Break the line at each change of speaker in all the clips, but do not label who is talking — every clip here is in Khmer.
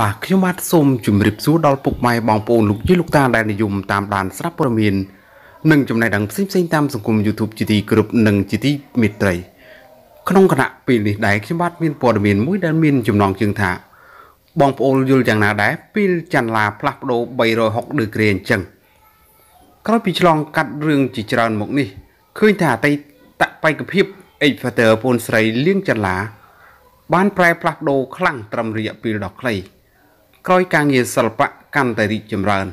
បាទខ្ញុំបាទសូមជម្រាបសួរដល់ពុកម៉ែបងប្អូនលោកយាយលោកតាដែលនិយមតាមដានស្រាប់ព័ត៌មាននិងចំណេះដឹងផ្សេងផ្សេងតាមសង្គម YouTube ជាទីគ្រប់និងជាទីមេត្រីក្នុងគណៈពេលនេះដែរខ្ញុំបាទមានព័ត៌មានមួយដែលមានចំណងជើងថា បងប្អូនយល់យ៉ាងណាដែរពេលច័ន្ទឡាផ្លាស់ប្ដូរ360ដឺក្រេអញ្ចឹងក្រោយពីឆ្លងកាត់រឿងជាច្រើនមកនេះឃើញថាអតីតបេក្ខភាព X-Factor ពូនស្រីលៀងច័ន្ទឡាបានប្រែផ្លាស់ប្ដូរខ្លាំងត្រឹមរយៈពេលដ៏ខ្លី ក្រោយការងារសិល្បៈកាន់តែរីកចម្រើន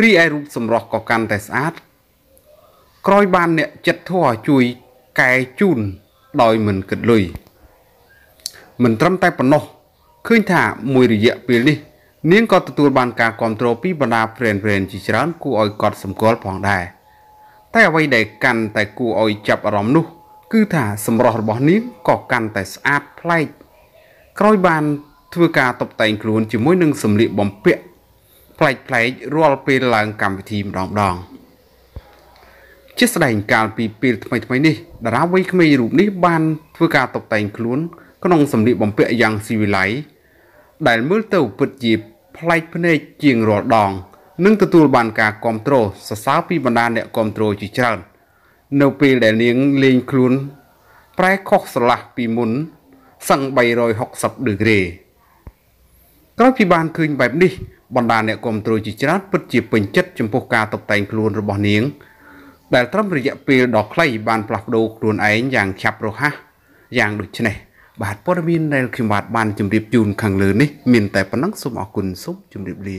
រីឯរូបសម្រស់ក៏កាន់តែស្អាតក្រោយបានអ្នកចិត្តធัวជួយកែជូនដោយមិនគិតលុយមិនត្រឹមតែប៉ុណ្ណោះឃើញថាមួយរយៈពេលនេះ នាងក៏ទទួលបានការគ្រប់គ្រងពីបណ្ដា friend friend ជាច្រើនគួរឲ្យកត់សម្គាល់ផងដែរតែអ្វីដែលកាន់តែគួរឲ្យចាប់អារម្មណ៍នោះគឺថាសម្រស់របស់នាងក៏កាន់តែស្អាតប្លែកក្រោយបាន ធ្វើការតុបតែងខ្លួនជាមួយនឹងសម្លៀកបំពាក់ប្លែកប្លែករាល់ពេលឡើងកម្មវិធីម្ដងម្ដងជាស្ដែងកាលពីពេលថ្មីថ្មីនេះតារាវ័យក្មេងរូបនេះបានធ្វើការតុបតែងខ្លួនក្នុងសម្លៀកបំពាក់យ៉ាងស៊ីវិល័យដែលមើលទៅពិតជាប្លែកភ្នែកជាងរាល់ដងនិងទទួលបានការគ្រប់គ្រងសរសើរពីបណ្ដាអ្នកគ្រប់គ្រងជាច្រើននៅពេលដែលនាងលេងខ្លួន ប្រែខុសស្រឡះពីមុនសឹង360ដឺក្រេ ក្រោយពីបានឃើញបែបនេះបណ្ដាអ្នកគ្រប់គ្រងជាច្រើនពិតជាពេញចិត្តចំពោះការតុបតែងខ្លួនរបស់នាង ដែលត្រឹមរយៈពេលដ៏ខ្លីបានផ្លាស់ប្ដូរខ្លួនឯងយ៉ាងឆាប់រហ័សយ៉ាងដូចនេះបាទព័ត៌មានដែលខ្ញុំបាទបានជម្រាបជូនខាងលើនេះមានតែប៉ុណ្ណឹងសូមអរគុណសូមជម្រាបលា